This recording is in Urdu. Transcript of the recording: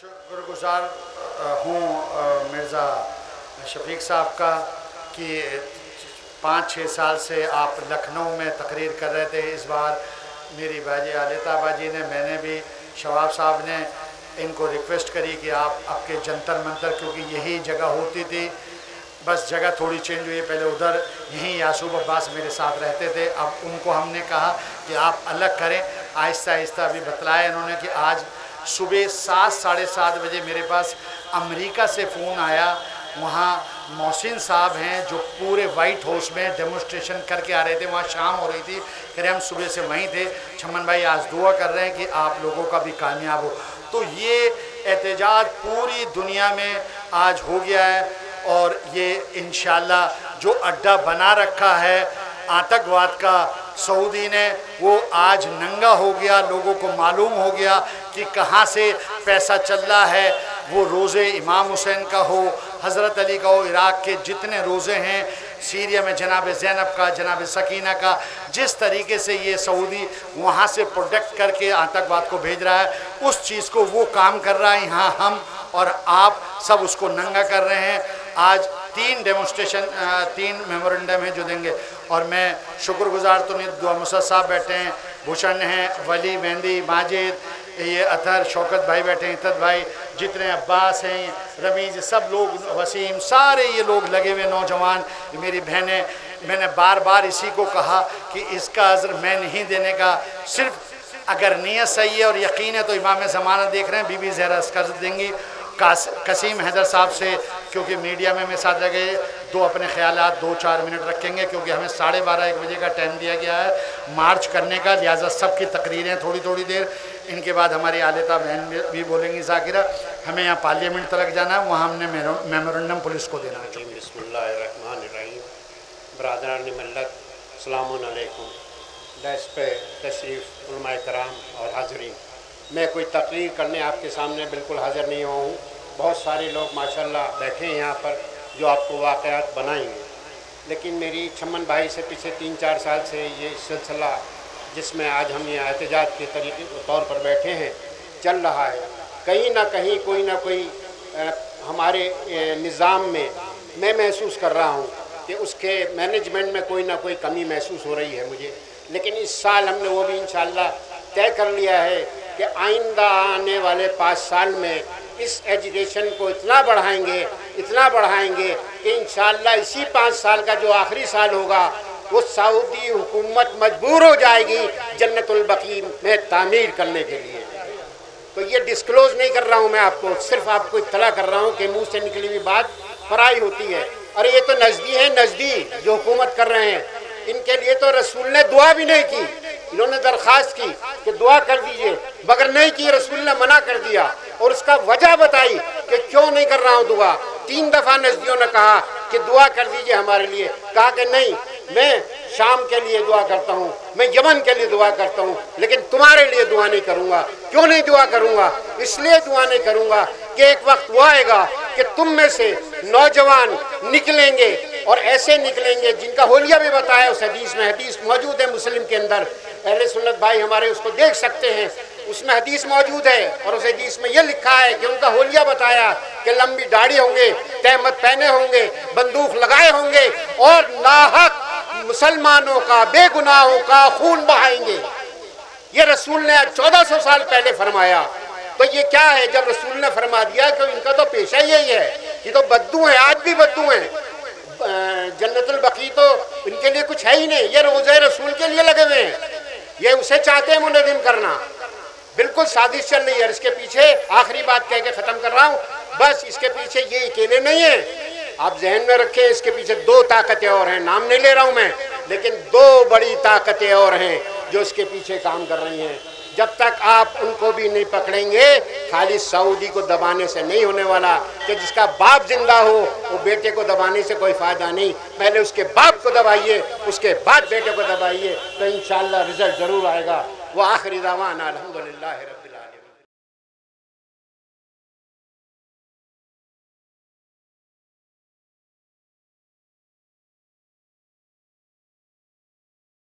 شکر گزار ہوں مرزا شفیق صاحب کا کہ پانچ چھ سال سے آپ لکھنؤ میں تقریر کر رہے تھے۔ اس بار میری باجی عالیہ باجی نے، میں نے بھی، شواب صاحب نے ان کو ریکویسٹ کری کہ آپ آپ کے جنتر منتر، کیونکہ یہی جگہ ہوتی تھی۔ بس جگہ تھوڑی چینج ہوئی، پہلے ادھر، یہیں یاسوب عباس میرے ساتھ رہتے تھے۔ اب ان کو ہم نے کہا کہ آپ الگ کریں۔ آہستہ آہستہ ابھی بتلایا انہوں نے کہ آج صبح سات، ساڑھے سات بجے میرے پاس امریکہ سے فون آیا۔ وہاں محسن صاحب ہیں جو پورے وائٹ ہاؤس میں ڈیمونسٹریشن کر کے آ رہے تھے۔ وہاں شام ہو رہی تھی کہہ رہے ہم صبح سے وہیں تھے۔ چھمن بھائی آج دعا کر رہے ہیں کہ آپ لوگوں کا بھی کامیاب ہو۔ تو یہ احتجاج پوری دنیا میں آج ہو گیا ہے اور یہ انشاءاللہ جو اڈا بنا رکھا ہے آتکواد کا سعودی نے وہ آج ننگا ہو گیا، لوگوں کو معلوم ہو گیا کہ کہاں سے پیسہ چل رہا ہے۔ وہ روزے امام حسین کا ہو، حضرت علی کا ہو، عراق کے جتنے روزے ہیں، سیریا میں جناب زینب کا، جناب سکینہ کا، جس طریقے سے یہ سعودی وہاں سے پروڈکٹ کر کے آتکواد کو بھیج رہا ہے، اس چیز کو وہ کام کر رہا ہے۔ یہاں ہم اور آپ سب اس کو ننگا کر رہے ہیں۔ آج تین ڈیمونسٹریشن تین میمورنڈم ہیں جو دیں گے۔ اور میں شکر گزار تو نہیں، دعا مسد صاحب بیٹھے ہیں، بھوشن ہیں، ولی مہندی، ماجد، یہ اتھر شوکت بھائی بیٹھے ہیں اتد بھائی، جتنے عباس ہیں، رمیز، سب لوگ وسیم، سارے یہ لوگ لگے ہوئے نوجوان میری بہنیں۔ میں نے بار بار اسی کو کہا کہ اس کا عذر میں نہیں دینے کا، صرف اگر نیت صحیح ہے اور یقین ہے تو امام زمانہ دیکھ رہے ہیں، بی بی زہرہ اسکر دیں گی۔ قسیم حیدر صاحب سے کیونکہ میڈیا میں میں ساتھ لگے دو اپنے خیالات دو چار منٹ رکھیں گے کیونکہ ہمیں ساڑھے بارہ ایک بجے کا ٹائم دیا گیا ہے۔ مارچ کرنے کا، لہٰذا سب کی تقریریں تھوڑی تھوڑی دیر۔ ان کے بعد ہماری عالیہ بہن بھی بولیں گی، ذاکرہ۔ ہمیں یہاں پارلیمنٹ تلک جانا ہے، وہاں ہم نے میمورنڈم پولیس کو دینا ہے۔ جی، بسم اللہ الرحمن الرحیم۔ برادران ملت، السلام علیکم۔ ڈیس پہ تشریف علماء کرام اور حاضرین۔ میں کوئی تقریر کرنے آپ کے سامنے بالکل حاضر نہیں ہوا ہوں۔ بہت سارے لوگ ماشاءاللہ بیٹھے ہیں یہاں پر جو آپ کو واقعات بنائیں گے۔ لیکن میری چھمن بھائی سے پچھلے تین چار سال سے یہ سلسلہ جس میں آج ہم یہ احتجاج کے طریقے طور پر بیٹھے ہیں، چل رہا ہے۔ کہیں نہ کہیں کوئی نہ کوئی ہمارے نظام میں میں محسوس کر رہا ہوں کہ اس کے مینجمنٹ میں کوئی نہ کوئی کمی محسوس ہو رہی ہے مجھے۔ لیکن اس سال ہم نے وہ بھی انشاءاللہ طے کر لیا ہے کہ آئندہ آنے والے پانچ سال میں اس ایجوکیشن کو اتنا بڑھائیں گے، اتنا بڑھائیں گے کہ انشاءاللہ اسی پانچ سال کا جو آخری سال ہوگا، وہ سعودی حکومت مجبور ہو جائے گی جنت البقی میں تعمیر کرنے کے لیے۔ تو یہ ڈسکلوز نہیں کر رہا ہوں میں آپ کو، صرف آپ کو اطلاع کر رہا ہوں کہ منہ سے نکلی ہوئی بات فرائی ہوتی ہے۔ اور یہ تو نزدی ہے نزدی جو حکومت کر رہے ہیں۔ ان کے لیے تو رسول نے دعا بھی نہیں کی۔ انہوں نے درخواست کی کہ دعا کر دیجیے، مگر نہیں کی، رسول نے منع کر دیا۔ اور اس کا وجہ بتائی کہ کیوں نہیں کر رہا ہوں دعا؟ تین دفعہ نزدیوں نے کہا کہ دعا کر دیجیے ہمارے لیے۔ کہا کہ نہیں، میں شام کے لیے دعا کرتا ہوں، میں یمن کے لیے دعا کرتا ہوں، لیکن تمہارے لیے دعا نہیں کروں گا۔ کیوں نہیں دعا کروں گا؟ اس لیے دعا نہیں کروں گا کہ ایک وقت وہ آئے گا کہ تم میں سے نوجوان نکلیں گے اور ایسے نکلیں گے جن کا حلیہ بھی بتایا اس حدیث میں، حدیث موجود ہے مسلم کے اندر۔ اہل سنت بھائی ہمارے اس کو دیکھ سکتے ہیں۔ اس میں حدیث موجود ہے اور اس حدیث میں یہ لکھا ہے کہ ان کا حلیہ بتایا کہ لمبی داڑھی ہوں گے تحمد پہنے ہوں گے، بندوق لگائے ہوں گے اور ناحق مسلمانوں کا، بے گناہوں کا خون بہائیں گے۔ یہ رسول نے چودہ سو سال پہلے فرمایا۔ تو یہ کیا ہے؟ جب رسول نے فرما دیا کہ ان کا تو پیشہ یہی ہے، یہ تو بدو ہیں، آج بھی بدو ہیں۔ جنت البقی تو ان کے لیے کچھ ہے ہی نہیں، یہ روزہ رسول کے لیے لگے ہوئے ہیں۔ یہ اسے چاہتے ہیں منظم کرنا۔ بالکل سازش چل رہی ہے اس کے پیچھے آخری بات کہہ کے ختم کر رہا ہوں۔ بس اس کے پیچھے یہ اکیلے نہیں ہیں۔ آپ ذہن میں رکھیں اس کے پیچھے دو طاقتیں اور ہیں۔ نام نہیں لے رہا ہوں میں، لیکن دو بڑی طاقتیں اور ہیں جو اس کے پیچھے کام کر رہی ہیں۔ جب تک آپ ان کو بھی نہیں پکڑیں گے خالی سعودی کو دبانے سے نہیں ہونے والا کہ جس کا باپ زندہ ہو، وہ بیٹے کو دبانے سے کوئی فائدہ نہیں۔ پہلے اس کے باپ کو دبائیے، اس کے بعد بیٹے کو دبائیے، تو انشاءاللہ رزلٹ ضرور آئے گا۔ وآخر دعوانا الحمد لله رب